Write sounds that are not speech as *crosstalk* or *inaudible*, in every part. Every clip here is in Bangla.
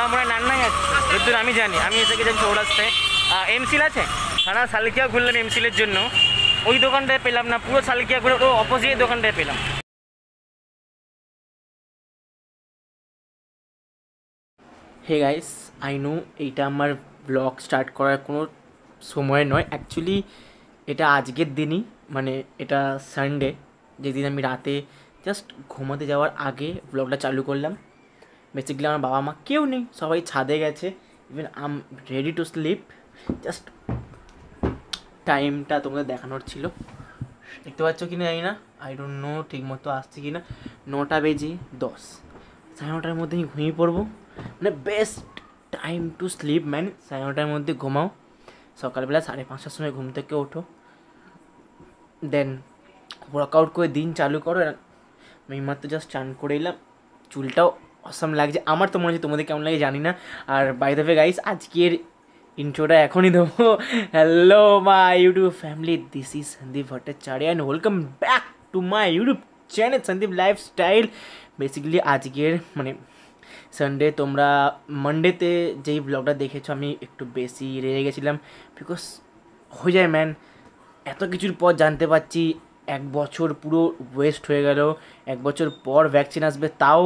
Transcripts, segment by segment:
ওরা মনে হয় নান্নাই আছে। যদ্দূর আমি জানি, আমি এসে গেছি চৌরাস্তায়। এমসিল আছে? সারা শালিকিয়া ঘুরলাম এমসিলের জন্য। ওই দোকানটায় পেলাম না, পুরো শালিকিয়া ঘুরে ও অপোজিট দোকানটায় পেলাম। হে গাইস আই নো এইটা আমার ব্লগ স্টার্ট করার কোনো সময় নয়। অ্যাকচুয়ালি এটা আজকের দিনই মানে এটা সানডে যেদিন আমি রাতে জাস্ট ঘুমাতে যাওয়ার আগে ব্লগটা চালু করলাম। বেসিক্যালি আমার বাবা মা কেউ নেই, সবাই ছাদে গেছে। Even I'm ready to sleep just টাইমটা তোমাদের দেখানোর ছিল। দেখতে পাচ্ছ কি না জানি না। আই ডোন্ট নো ঠিক মতো আসছে কি না নটা বেজে দশ। সাড়ে নটার মধ্যে আমি ঘুমিয়ে পড়ব। মানে best time to sleep man সাড়ে নটার মধ্যে ঘুমাও। সকালবেলা সাড়ে পাঁচটার সময় ঘুম থেকে ওঠো। দেন ওয়ার্কআউট করে দিন চালু করো। আমি মাত্র জাস্ট চান করে এলাম। চুলটাও অসম লাগছে। আমার তো মনে হচ্ছে তোমাদের কেমন লাগে জানি না। আর বাই দ্য গাইস আজকের ইন্ট্রোটা এখনই দেবো। Hello my YouTube family this is Sandeep Bhattacharya and welcome back to my YouTube channel Sandeep lifestyle basically আজকের মানে সানডে তোমরা মানডেতে যেই ব্লগটা দেখেছ, আমি একটু বেশি রেগে গেছিলাম বিকজ হয়ে যায় ম্যান এত কিছুর পর জানতে পারছি, এক বছর পুরো ওয়েস্ট হয়ে গেল। এক বছর পর ভ্যাকসিন আসবে, তাও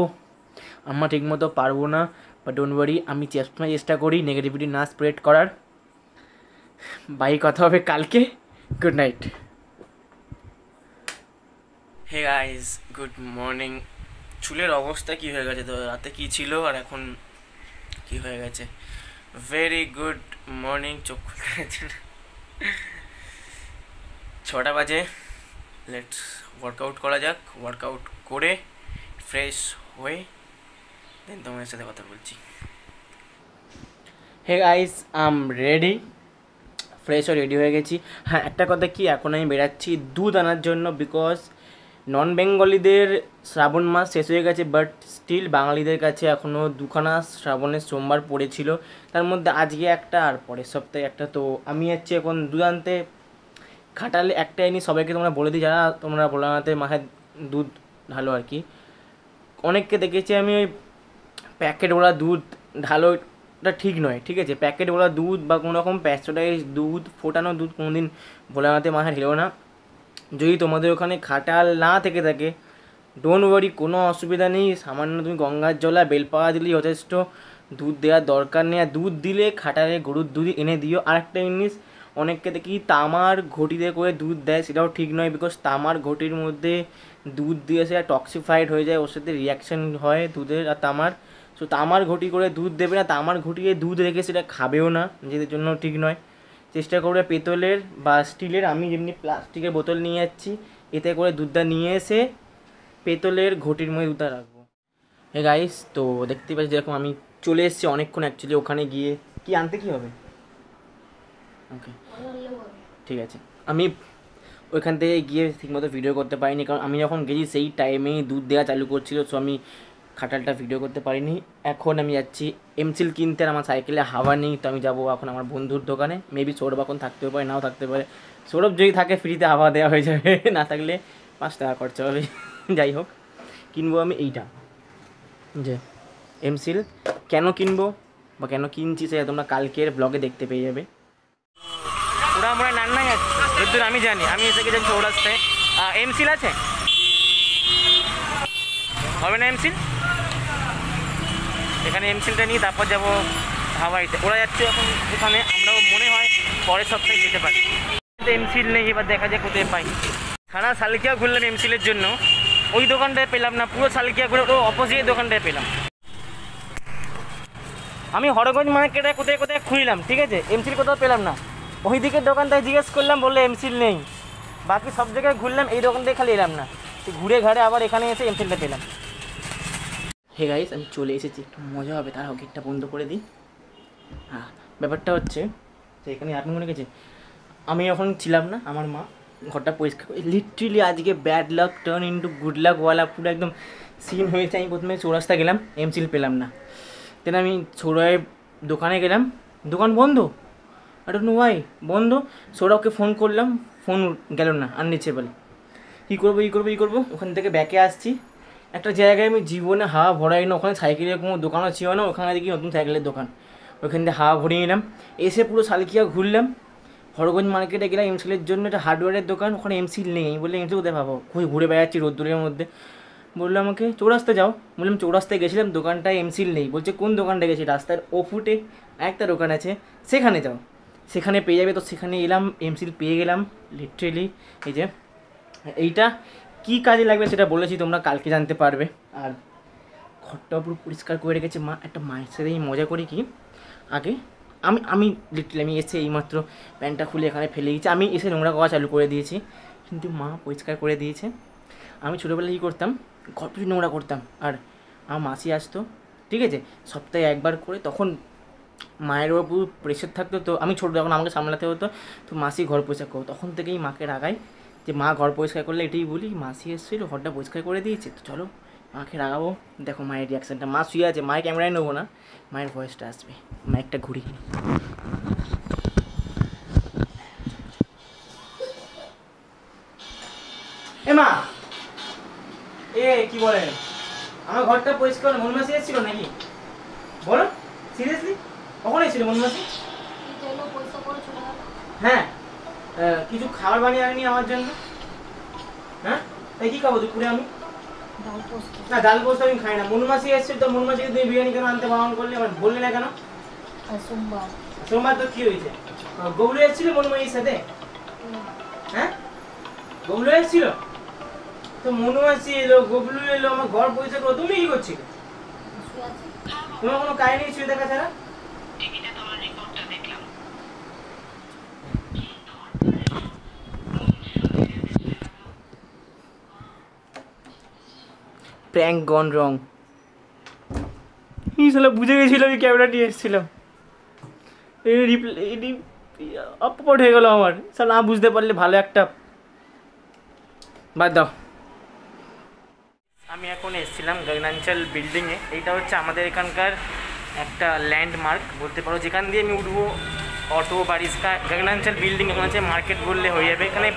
আমরা ঠিকমতো পারব না বা ডোন্ট ওয়ারি আমি চেষ্টা চেষ্টা করি নেগেটিভিটি না স্প্রেড করার। বাই কথা হবে কালকে। Good night hey guys good morning চুলের অবস্থা কি হয়ে গেছে? তো রাতে কি ছিল আর এখন কি হয়ে গেছে? ভেরি গুড মর্নিং চোখ ছটা বাজে। লেটস ওয়ার্কআউট করা যাক। ওয়ার্কআউট করে ফ্রেশ হয়ে তোমার সাথে কথা বলছি hey guys I'm ready fresh ready হয়ে গেছি। হ্যাঁ একটা কথা কি এখন আমি বেরাচ্ছি দুধ আনার জন্য বিকজ নন বেঙ্গলিদের শ্রাবণ মাস শেষ হয়ে গেছে বাট স্টিল বাঙালিদের কাছে এখনও দুখানা শ্রাবণের সোমবার পড়েছিল। তার মধ্যে আজকে একটা আর পরের সপ্তাহে একটা। তো আমি যাচ্ছি এখন দুধ আনতে। খাটালে একটা এনে সবাইকে তোমরা বলে দিই, যারা তোমরা ভোলানাথে মাথায় দুধ ঢালো আর কি। অনেককে দেখেছি আমি ওই প্যাকেটওয়ালা দুধ ঢালো ওটা ঠিক নয়, ঠিক আছে? প্যাকেটওয়ালা দুধ বা কোনো রকম প্যাস্টোরাইজ দুধ, ফোটানো দুধ কোনো দিন ভোলানাথে মাথায় ঢেলো না। যদি তোমাদের ওখানে খাটাল না থেকে থাকে ডোন্ট ওয়ারি কোনো অসুবিধা নেই। সামান্য তুমি গঙ্গার জলা বেলপাওয়া দিলেই যথেষ্ট। দুধ দেওয়ার দরকার নেই। আর দুধ দিলে খাটালে গরুর দুধ এনে দিও। আরেকটা জিনিস, অনেককে দেখি তামার ঘটিতে করে দুধ দেয়, সেটাও ঠিক নয় বিকজ তামার ঘটির মধ্যে দুধ দিয়ে সেটা টক্সিফাইড হয়ে যায়। ওর সাথে রিয়াকশন হয় দুধের আর তামার। সো তামার ঘটি করে দুধ দেবে না তামার ঘটিয়ে দুধ রেখে সেটা খাবেও না, নিজেদের জন্য ঠিক নয়। চেষ্টা করবে পেতলের বা স্টিলের, আমি যেমনি প্লাস্টিকের বোতল নিয়ে যাচ্ছি, এতে করে দুধটা নিয়ে এসে পেতলের ঘটির মধ্যে দুধটা রাখব। হে গাইস তো দেখতেই পাচ্ছি যেরকম আমি চলে এসেছি অনেকক্ষণ অ্যাকচুয়ালি ওখানে গিয়ে। কি আনতে কি হবে? ওকে ঠিক আছে। আমি ওইখান থেকে গিয়ে ঠিকমতো ভিডিও করতে পারিনি, কারণ আমি যখন গেছি সেই টাইমেই দুধ দেওয়া চালু করছিল সো আমি খাটালটা ভিডিও করতে পারিনি। এখন আমি যাচ্ছি এমসিল কিনতে আমার সাইকেলে হাওয়া নেই, তো আমি যাব এখন আমার বন্ধুর দোকানে। মেবি সৌরভ এখন থাকতেও পারে, নাও থাকতে পারে। সৌরভ যদি থাকে ফ্রিতে হাওয়া দেওয়া হয়ে যাবে। না থাকলে পাঁচ টাকা খরচা হবে। যাই হোক, কিনবো আমি এইটা। যে এমসিল কেন কিনবো বা কেন কিনছি সেটা তোমরা কালকের ব্লগে দেখতে পেয়ে যাবে। ওরা হয় নান্নাই আছে। আমি জানি। আমি এসে গেছি চৌরাস্তায় এমসিল আছে? হবে না এমসিল এখানে এমসিলটা নিয়ে তারপর যাব হাওয়াইতে। ওরা যাচ্ছে এখন ওখানে আমরাও মনে হয় পরের সপ্তাহে যেতে পারি। এমসিল নেই, এবার দেখা যায় কোথায় পাই। সারা শালকিয়া ঘুরলাম এমসিলের জন্য। ওই দোকানটায় পেলাম না, পুরো শালকিয়া ঘুরে ও অপোজিট দোকানটায় পেলাম। আমি হরগঞ্জ মার্কেটে কোথায় কোথায় খুঁজলাম, ঠিক আছে? এমসিল কোথাও পেলাম না। ওই দিকের দোকানটায় জিজ্ঞেস করলাম, বললে এমসিল নেই। বাকি সব জায়গায় ঘুরলাম, এই দোকানটায় খালি এলাম না। ঘুরে ঘাড়ে আবার এখানে এসে এমসিলটা পেলাম। হে গাইস আমি চলে এসেছি। একটু মজা হবে, তার গেটটা বন্ধ করে দিই। হ্যাঁ ব্যাপারটা হচ্ছে যে এখানে আপনি মনে গেছে আমি যখন ছিলাম না, আমার মা ঘরটা পরিষ্কার করে লিটারেলি আজকে bad luck turn into good luck ওয়ালা পুরো একদম সিন হয়েছে। আমি প্রথমে চৌরাস্তা গেলাম এমসিল পেলাম না। দেন আমি সৌরভের দোকানে গেলাম। দোকান বন্ধ? ডোন্ট নো ওয়াই বন্ধ? সৌরভকে ফোন করলাম ফোন গেল না আনরিচেবল কী করব কী করব কী করব? ওখান থেকে ব্যাকে আসছি। একটা জায়গায় আমি জীবনে হাওয়া ভরাই না, ওখানে সাইকেলের কোনো দোকানও ছিল না, ওখানে দেখি নতুন সাইকেলের দোকান। ওখান থেকে হাওয়া ভরিয়ে নিলাম। এসে পুরো সালকিয়া ঘুরলাম। হরগঞ্জ মার্কেটে গেলাম এমসিলের জন্য একটা হার্ডওয়্যারের দোকান, ওখানে এমসিল নেই। আমি বললাম এমসিল কোথায় পাবো? খুবই ঘুরে বেড়াচ্ছি রোদ্দুরের মধ্যে। বলল আমাকে, চৌরাস্তা যাও। বললাম, চৌরাস্তায় গেছিলাম, দোকানটায় এমসিল নেই। বলছে, কোন দোকানটা গেছি রাস্তার ও ফুটে একটা দোকান আছে, সেখানে যাও। সেখানে পেয়ে যাবে, তো সেখানে এলাম এমসিল পেয়ে গেলাম লিটারেলি এই যে, এইটা কি কাজে লাগবে সেটা বলেছি, তোমরা কালকে জানতে পারবে। আর ঘরটা পুরো পরিষ্কার করে রেখেছে মা, একটা মায়ের সাথে মজা করি কি? আগে আমি আমি লিটারালি আমি এসে এইমাত্র প্যান্টটা খুলে এখানে ফেলে দিয়েছি, আমি এসে নোংরা করা চালু করে দিয়েছি, কিন্তু মা পরিষ্কার করে দিয়েছে। আমি ছোটোবেলায় কী করতাম, ঘর প্রচুর নোংরা করতাম, আর আমার মাসি আসতো, ঠিক আছে? সপ্তাহে একবার করে, তখন মায়ের ওপর পুরো প্রেশার থাকতো তো, আমি ছোটো, যখন আমাকে সামলাতে হতো, তো মাসি ঘর পরিষ্কার করো তখন থেকেই মাকে রাগাই যে মা ঘর পরিষ্কার করলে এটাই বলি, মাসি এসেছিল, ঘরটা পরিষ্কার করে দিয়েছে, তো চলো মাকে রাগাবো। দেখো মায়ের রিয়াকশানটা মা শুয়ে আছে, মায়ের ক্যামেরায় নেব না, মায়ের ভয়েসটা আসবে। মাইকটা ঘুরিয়ে। এ মা! এ, কি বলে? আমার ঘরটা পরিষ্কার মনমাসি এসেছিল নাকি? বলো সিরিয়াসলি কখন এসেছিল মনমাসি চলো পয়সা করে চলে গেল হ্যাঁ আহ, কিছু খাবার বানিয়ে আনি আমার জন্য? হ্যাঁ? তাই কি খাব দুপুরে আমি? না ডাল পোস্ত আমি খাই না। মনমাসি এসেছিল তো মনমাসিকে তুমি বিরিয়ানি কেন আনতে বারণ করলে? আমার বললে না কেন? সোমবার। সোমবার তো কি হয়েছে? গবলু এসেছিল মনমাসির সাথে? হ্যাঁ? গবলু এসেছিল? তো মনুমাসি এলো গবলু এলো আমার ঘর পরিষ্কার করো। তুমি কি করছিলে? তোমার কোনো কাহিনী শুয়ে দেখা ছাড়া? প্র্যাঙ্ক গন রং এই শালা বুঝে গেছিলাম এই ক্যামেরা নিয়ে এসেছিলাম। এই রিপ্লে এটি অপপট হয়ে গেল আমার। শালা না বুঝতে পারলে ভালো একটা। বাদ দাও। আমি এখন এসেছিলাম গগনাঞ্চল বিল্ডিংয়ে এইটা হচ্ছে আমাদের এখানকার একটা ল্যান্ডমার্ক বলতে পারো। যেখান দিয়ে আমি উঠবো। অটো বা রিক্সা গগনাঞ্চল বিল্ডিং এখন হচ্ছে মার্কেট বললে হয়ে যাবে। এখানে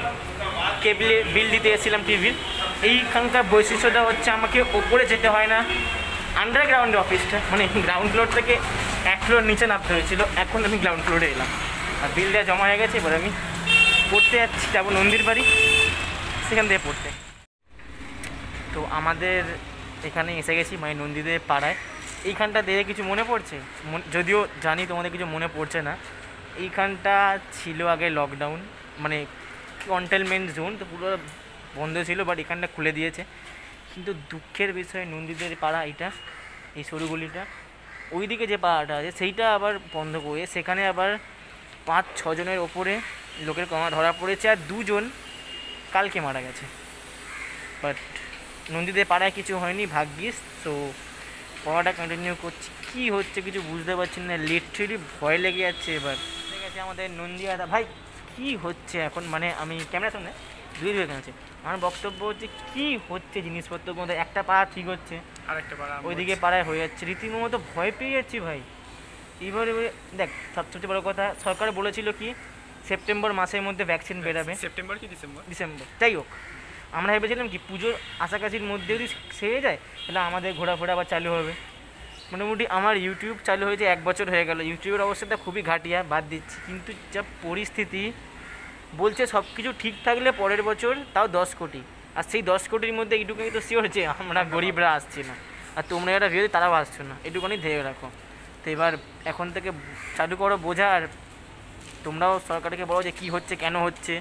কেবলে বিল দিতে এসেছিলাম টিভির এইখানকার বৈশিষ্ট্যটা হচ্ছে আমাকে ওপরে যেতে হয় না আন্ডারগ্রাউন্ডে অফিসটা মানে *laughs* গ্রাউন্ড ফ্লোর থেকে এক ফ্লোর নিচে নামতে হয়েছিল, এখন আমি গ্রাউন্ড ফ্লোরে এলাম। আর বিল দেওয়া জমা হয়ে গেছে, এবার আমি পড়তে যাচ্ছি, যাব নন্দীর বাড়ি, সেখান থেকে পড়তে। তো আমাদের এখানে এসে গেছি মানে নন্দীদের পাড়ায়। এইখানটা দেখে কিছু মনে পড়ছে? যদিও জানি তোমাদের কিছু মনে পড়ছে না। এইখানটা ছিল আগে লকডাউন মানে কন্টেলমেন্ট জোন তো পুরো বন্ধ ছিল বাট এখানটা খুলে দিয়েছে। কিন্তু দুঃখের বিষয়, নন্দীদের পাড়া এটা এই সরু গলিটা ওইদিকে যে পাড়াটা আছে, সেইটা আবার বন্ধ করে, সেখানে আবার পাঁচ, ছজনের ওপরে লোকের কমা ধরা পড়েছে, আর দুজন কালকে মারা গেছে। বাট নন্দীদের পাড়ায় কিছু হয়নি ভাগ্যিস তো পড়াটা কন্টিনিউ করছি। কি হচ্ছে কিছু বুঝতে পারছি না লিটারেলি ভয় লেগে যাচ্ছে এবার ঠিক আছে আমাদের নন্দিয়াদা ভাই, কি হচ্ছে এখন? মানে আমি, ক্যামেরা সামনে। দুই আছে আমার বক্তব্য হচ্ছে কি হচ্ছে জিনিসপত্র মধ্যে? একটা পাড়া ঠিক হচ্ছে। আরেকটা পাড়া ওইদিকে পাড়ায় হয়ে যাচ্ছে। রীতিমতো ভয় পেয়ে যাচ্ছি ভাই। এবারে এবারে দেখ সবচেয়ে বড় কথা সরকার বলেছিল কি সেপ্টেম্বর মাসের মধ্যে ভ্যাকসিন বেরাবে। সেপ্টেম্বর কি ডিসেম্বর? ডিসেম্বর। যাই হোক আমরা ভেবেছিলাম কি পুজোর আশাকাছির মধ্যে যদি সেরে যায় তাহলে আমাদের ঘোরাফোরা আবার চালু হবে। মোটামুটি আমার ইউটিউব চালু হয়েছে এক বছর হয়ে গেল। ইউটিউবের অবস্থাটা খুবই ঘাটিয়া বাদ দিচ্ছি। কিন্তু যা পরিস্থিতি বলছে সব কিছু ঠিক থাকলে পরের বছর তাও দশ কোটি। আর সেই দশ কোটির মধ্যে এইটুকুনি তো শিওর যে আমরা গরিবরা আসছি না। আর তোমরা যারা ভিড় তারাও আসছো না। এটুকুনি ধেয়ে রাখো। তো এবার এখন থেকে চালু করো বোঝা, আর তোমরাও সরকারকে বলো যে কী হচ্ছে, কেন হচ্ছে।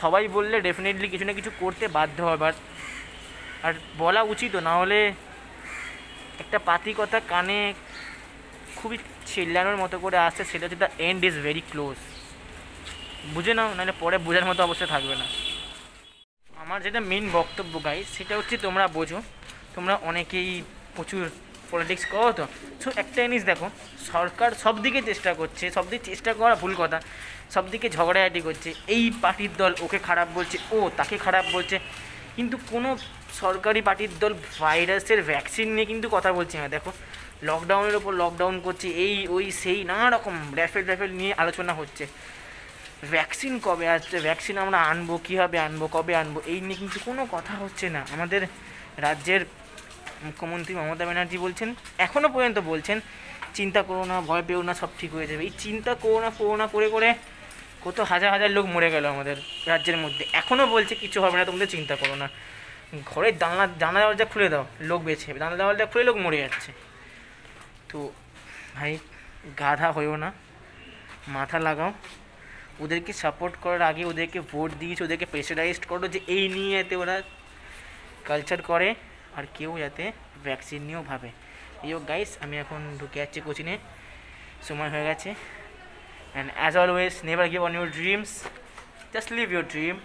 সবাই বললে ডেফিনেটলি কিছু না কিছু করতে বাধ্য হবে। আর আর বলা উচিত, না হলে একটা পাতি কথা কানে খুবই চিল্লানোর মতো করে আসছে, সেটা হচ্ছে the end is very close বুঝে নাও, নাহলে পরে বোঝার মতো অবস্থা থাকবে না। আমার যেটা মেন বক্তব্য গাই সেটা হচ্ছে তোমরা বোঝো, তোমরা অনেকেই প্রচুর পলিটিক্স করো তো। সো একটা জিনিস দেখো, সরকার সব দিকে চেষ্টা করছে সব দিকে চেষ্টা করা ভুল কথা সব দিকে ঝগড়াঝাটি করছে, এই পার্টির দল ওকে খারাপ বলছে, ও তাকে খারাপ বলছে। কিন্তু কোনো সরকারি পার্টির দল ভাইরাসের ভ্যাকসিন নিয়ে কিন্তু কথা বলছে না। দেখো লকডাউনের ওপর লকডাউন করছে, এই, ওই, সেই নানা রকম র্যাফেল র্যাফেল নিয়ে আলোচনা হচ্ছে। ভ্যাকসিন কবে আসছে? ভ্যাকসিন আমরা আনব, কীভাবে আনব, কবে আনব? এই নিয়ে কিন্তু কোনো কথা হচ্ছে না। আমাদের রাজ্যের মুখ্যমন্ত্রী মমতা ব্যানার্জি বলছেন এখনও পর্যন্ত বলছেন, চিন্তা করো না, ভয় পেও না, সব ঠিক হয়ে যাবে। এই চিন্তা করো না করো না, করে করে কত হাজার হাজার লোক মরে গেল আমাদের রাজ্যের মধ্যে। এখনও বলছে, কিছু হবে না তোমাদের চিন্তা করো না। ঘরের জানলা জানলা দরজা খুলে দাও, লোক বেছে জানলা দরজা খুলে লোক মরে যাচ্ছে। তো ভাই, গাধা হয়েও না। মাথা লাগাও। ওদেরকে সাপোর্ট করার আগে ওদেরকে ভোট দিয়েছে, ওদেরকে প্রেশারাইজড করো যে এই নিয়ে যাতে ওরা কালচার করে আর কেউ যাতে ভ্যাকসিন নিয়েও ভাবে। এই গাইস আমি এখন ঢুকে যাচ্ছি কোচিনে সময় হয়ে গেছে। And as always never give on your dreams just live your dream